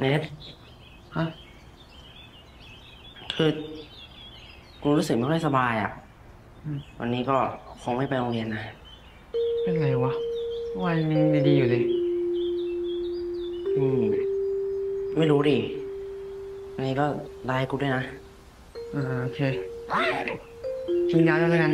เนทฮะ คือ กูรู้สึกไม่ค่อยสบายอะ วันนี้ก็คงไม่ไปโรงเรียนนะ เป็นไรวะเมื่อวันยังดีๆอยู่เลยอืม ไม่รู้ดิวันนี้ก็ไลน์กูด้วยนะ อ่า โอเคกินยาด้วยแล้วกัน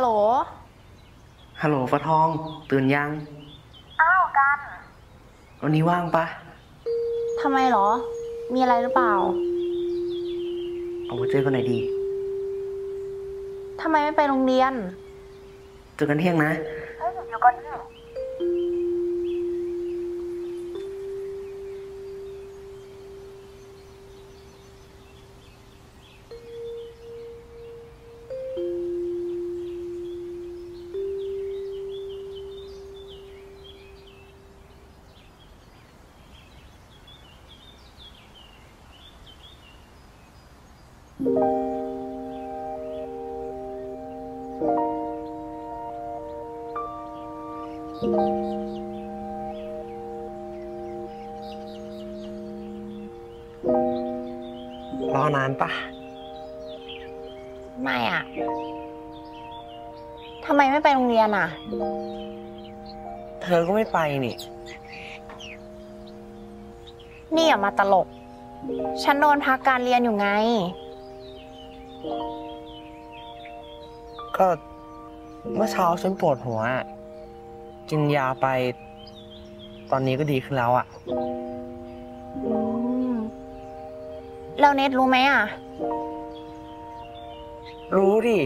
ฮัลโหล ฮัลโหลฟ้าทอง ตื่นยัง อ้าวกัน วันนี้ว่างปะทำไมเหรอ มีอะไรหรือเปล่า เอามาเจอกันหน่อยดีทำไมไม่ไปโรงเรียน เจอกันเที่ยงนะ เฮ้ยเดี๋ยวก่อน รอนานปะไม่อะทำไมไม่ไปโรงเรียนอะเธอก็ไม่ไปนี่ นี่อย่ามาตลก ฉันโดนพักการเรียนอยู่ไง ก็เมื่อเช้าฉันปวดหัวอะกินยาไป ตอนนี้ก็ดีขึ้นแล้วอะอืม แล้วเน็ตรู้ไหมอะ รู้ดิ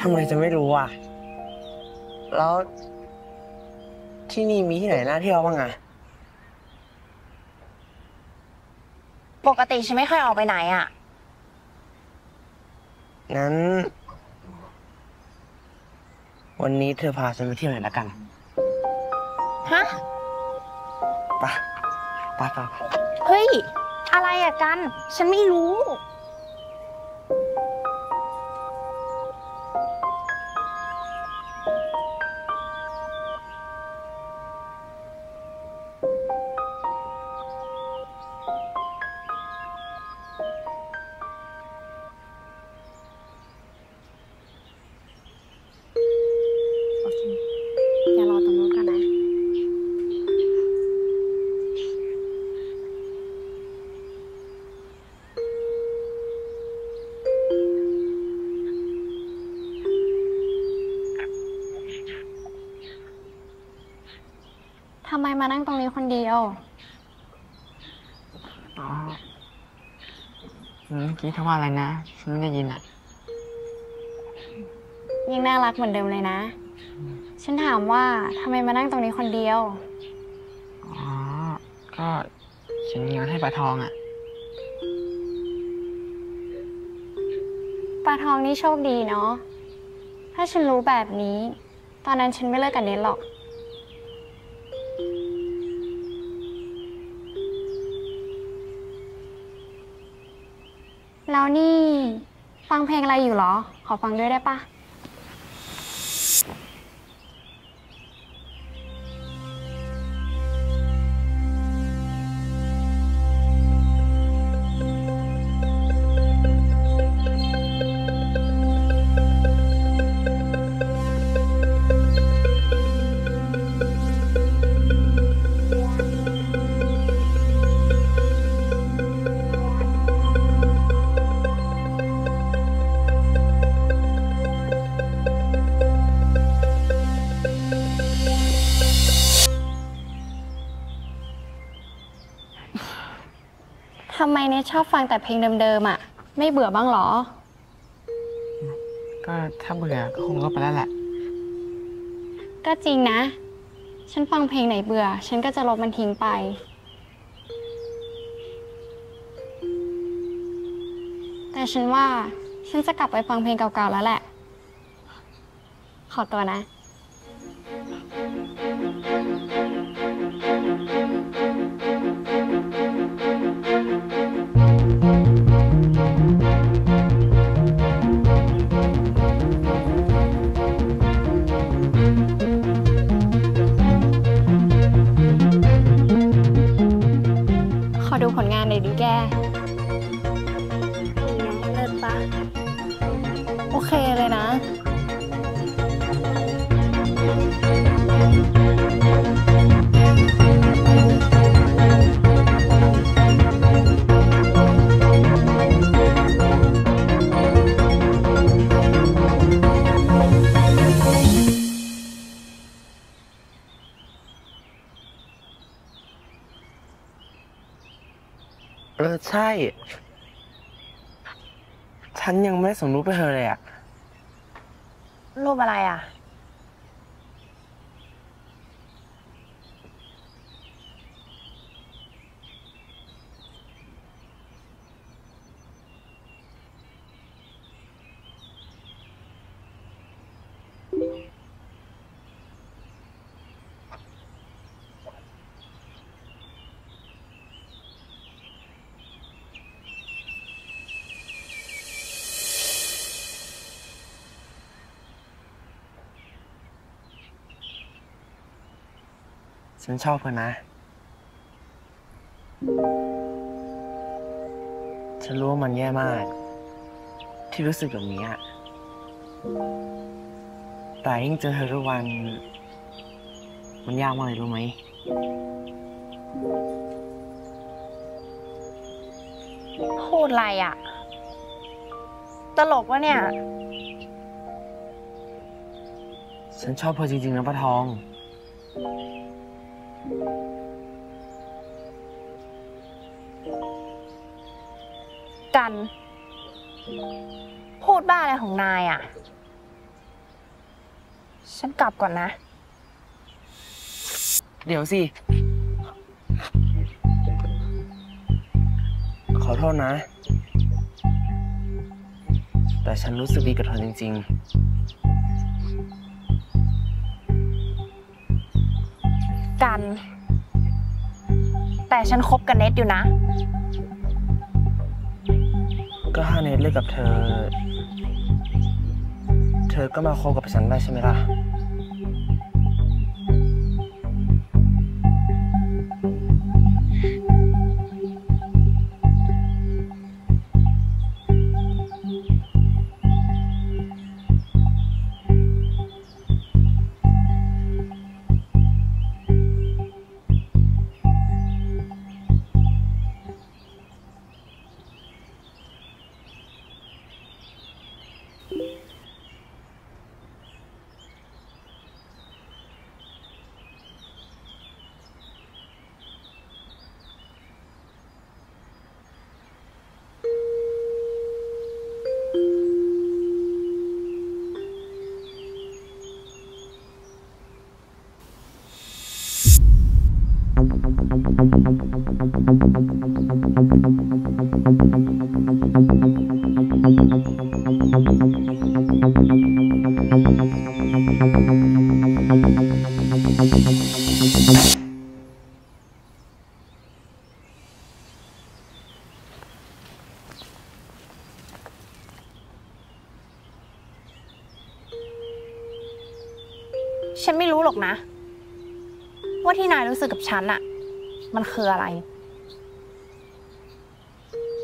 ทำไมจะไม่รู้อะ แล้ว ที่นี่มีที่ไหนน่าเที่ยวบ้างอะปกติฉันไม่ค่อยออกไปไหนอะ งั้น วันนี้เธอพาฉันไปเที่ยวหน่อยละกัน ฮะ ไปไปไปไปเฮ้ย อะไรอะกัน ฉันไม่รู้ นั่งตรงนี้คนเดียว อ๋อเมื่อกี้เขาว่าอะไรนะ ฉันไม่ได้ยินอะ ยังน่ารักเหมือนเดิมเลยนะ ฉันถามว่าทำไมมานั่งตรงนี้คนเดียว อ๋อ ก็ฉันมีงานให้ปลาทองอะ ปลาทองนี่โชคดีเนาะ ถ้าฉันรู้แบบนี้ ตอนนั้นฉันไม่เลิกกับเน็ตหรอก แล้วนี่ ฟังเพลงอะไรอยู่หรอ ขอฟังด้วยได้ปะ มเน็ตชอบฟังแต่เพลงเดิมๆอะ ไม่เบื่อบ้างเหรอ ก็ถ้าเบื่อก็คงลบไปแล้วแหละฮก็จริงนะ ฉันฟังเพลงไหนเบื่อ ฉันก็จะลบมันทิ้งไป แต่ฉันว่าฉันจะกลับไปฟังเพลงเก่าๆแล้วแหละ ขอตัวนะ ดูผ ใช่ ฉันยังไม่ได้ส่งรูปไปเธอเลยอะรูปอะไรอะ ฉันชอบเธอนะ ฉันรู้ว่ามันแย่มาก ที่รู้สึกแบบนี้อะแต่ยิ่งเจอเธอทุกวัน มันยากมากเลยรู้ไหม พูดอะไรอะตลกวะเนี่ย ฉันชอบเธอจริงๆนะป้าทอง กัน พูดบ้าอะไรของนายอะ ฉันกลับก่อนนะ เดี๋ยวสิ ขอโทษนะ แต่ฉันรู้สึกดีกับเธอจริง กัน แต่ฉันคบกับเน็ตอยู่นะ ก็ถ้าเนทเลิกกับเธอ เธอก็มาคบกับฉันได้ใช่ไหมล่ะ ฉันไม่รู้หรอกนะ ว่าที่นายรู้สึกกับฉันอะมันคืออะไร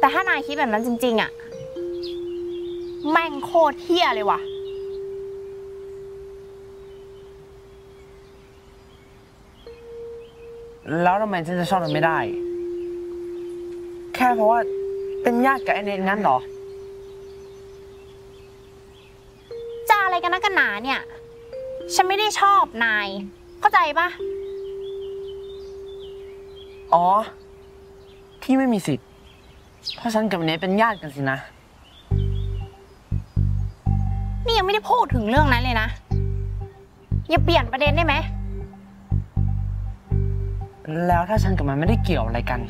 แต่ถ้านายคิดแบบนั้นจริง ๆอะแม่งโคตรเฮี้ยเลยว่ะแล้วทำไมฉันจะชอบเธอไม่ได้ แค่เพราะว่าเป็นญาติกับไอเนทงั้นเหรอ จะอะไรกันนักกันหนาเนี่ย ฉันไม่ได้ชอบนาย เข้าใจปะอ๋อ ที่ไม่มีสิทธิ์ เพราะฉันกับเนทเป็นญาติกันสินะ นี่ยังไม่ได้พูดถึงเรื่องนั้นเลยนะ อย่าเปลี่ยนประเด็นได้ไหม แล้วถ้าฉันกับมันไม่ได้เกี่ยวอะไรกัน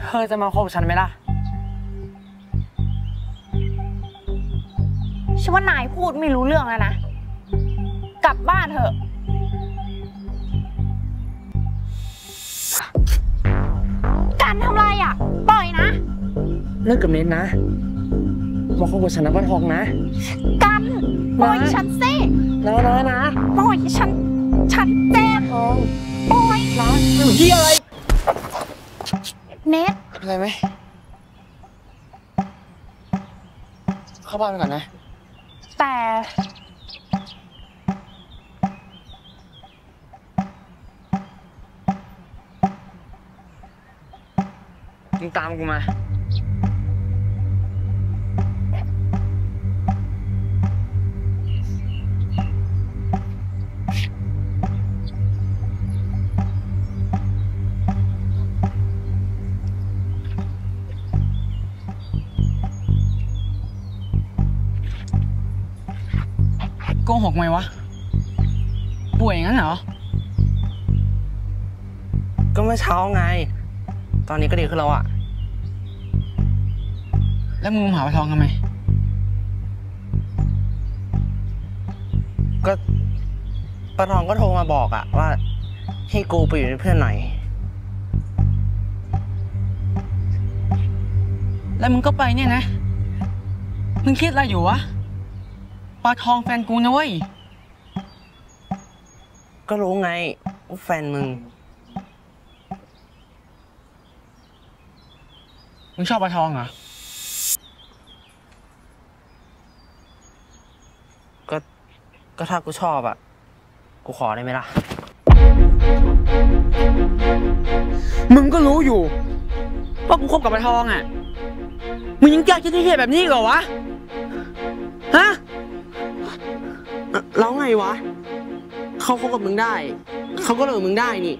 เธอจะมาคบฉันไหมล่ะ ฉันว่านายพูดไม่รู้เรื่องแล้วนะ กลับบ้านเถอะการทำไรอะ ปล่อยนะ เลิกกับเน้นนะมาคบกับฉันนะวันทองนะ กันปล่อยนะฉันสินะนะนะปล่อยฉัน ฉันเจ็บทองปล่อยนะอยู่ที่อะไรเน็ตอะไรไหมเข้าบ้านไปก่อนนะ แต่ มึงตามกูมา โกหกไหมวะ ป่วยอย่างนั้นเหรอ ก็เมื่อเช้าไง ตอนนี้ก็ดีขึ้นแล้วอะแล้วมึงมาหาปลาทองทำไม ก็ปะทองก็โทรมาบอกอะว่า ให้กูไปอยู่เป็นเพื่อนหน่อย แล้วมึงก็ไปเนี่ยนะ มึงคิดอะไรอยู่วะ ปลาทองแฟนกูนะเว้ย ก็รู้ไงว่าแฟนมึง มึงชอบปลาทองเหรอ ก็ ก็ถ้ากูชอบอะกูขอได้ไหมล่ะ มึงก็รู้อยู่ว่ากูคบกับปลาทองอะ มึงยังกล้าคิดที่เหตุแบบนี้อีกเหรอวะ ฮะแล้วไงวะ เขาคบกับมึงได้ เขาก็เลิกมึงได้นี่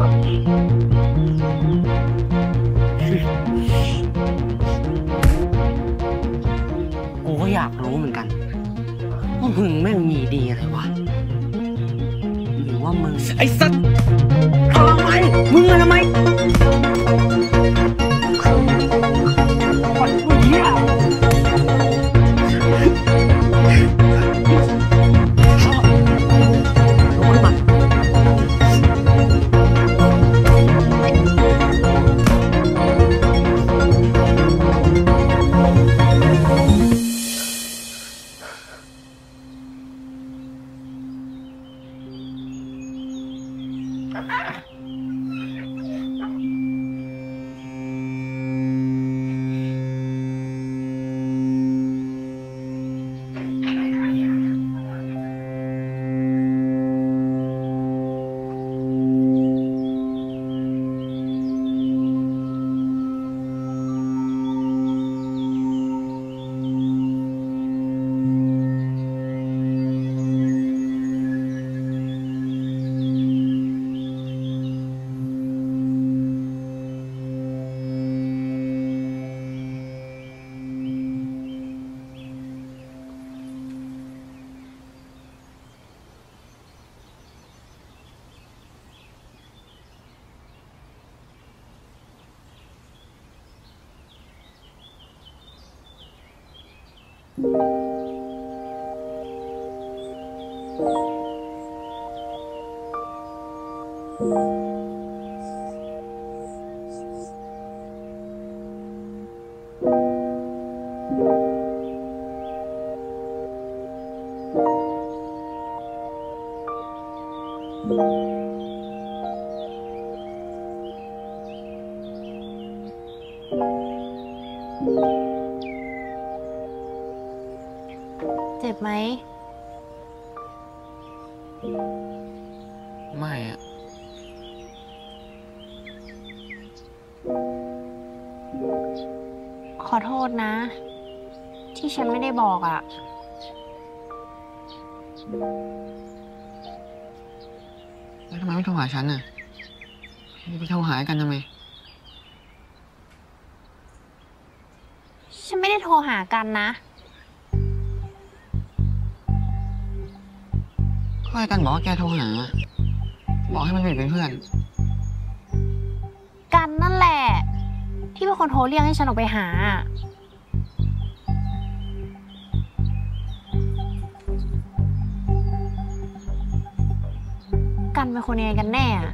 กูก็ อยากรู้เหมือนกันว่ามึงแม่งมีดีอะไรวะหรือว่ามึงไอ้สัตว์ทำไมมึงมาทำไม thank you เจ็บไหม ไม่อะขอโทษนะ ที่ฉันไม่ได้บอกอะ แล้วทำไมไม่โทรหาฉันอะจะไปโทรหากันทำไม ฉันไม่ได้โทรหากันนะ ก็ไอ้กันบอกว่าแกโทรหา บอกให้มันเป็นเพื่อน กันนั่นแหละ ที่เป็นคนโทรเรียกให้ฉันออกไปหา กันเป็นคนยังไงกันแน่อะ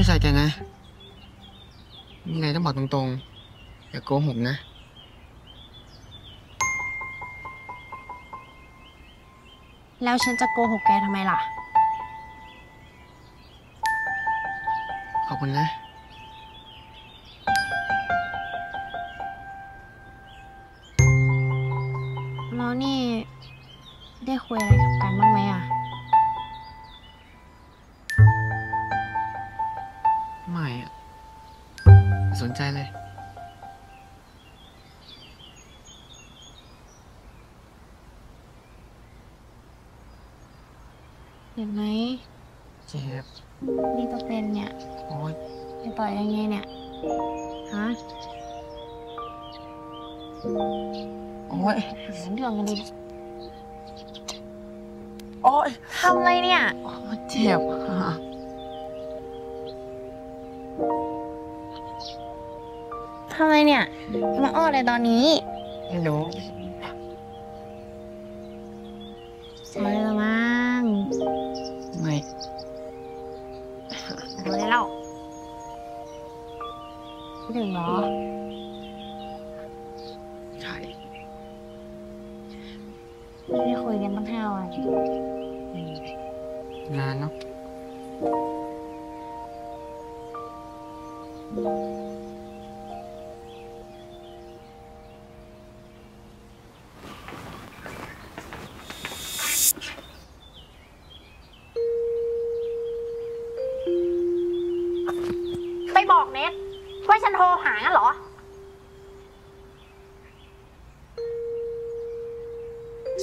ชื่อใจแกนะมีอะไรต้องบอกตรงๆ อย่าโกหกนะ แล้วฉันจะโกหกแกทำไมล่ะ ขอบคุณนะ เห็นไหมเจ็บนี่ตัวเป็นเนี่ยโอ๊ยจะต่อยยังไงเนี่ยฮะโอ๊ยหาเรื่องกันดิโอ๊ยทำอะไรเนี่ยโอ๊ยเจ็บอะทำอะไรเนี่ยมาอ้ออะไรตอนนี้ไม่รู้ใช่แล้วมั้ง ถึงเหรอ ใช่ไม่ได้คุยกันตั้งห้าวันงานเนาะ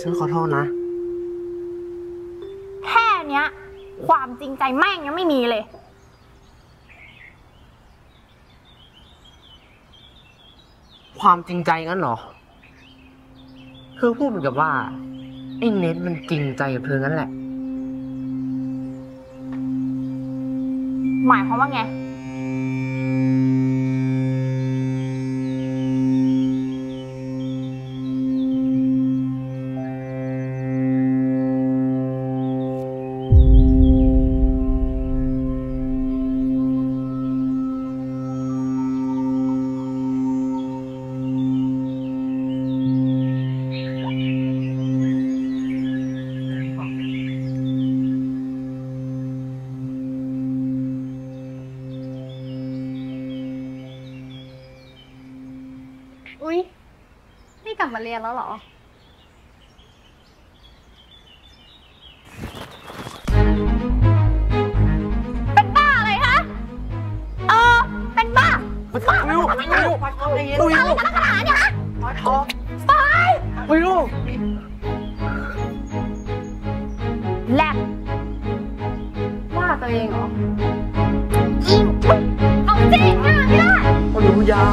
ฉันขอโทษนะ แค่เนี้ย ความจริงใจแม่งยังไม่มีเลย ความจริงใจงั้นเหรอ คือพูดเหมือนกับว่าไอ้เน็ตมันจริงใจกับเธองั้นแหละ หมายความว่าไง อุ๊ย ไม่กลับมาเรียนแล้วหรอเป็นบ้าอะไรฮะเออเป็นบ้ามันบ้าวิววิววิวอะไรกันขนาดนี้ฮะทองไปวิวแลบว่าตัวเองเหรอเอาจริงอะพี่ล่ะโอ้ยยา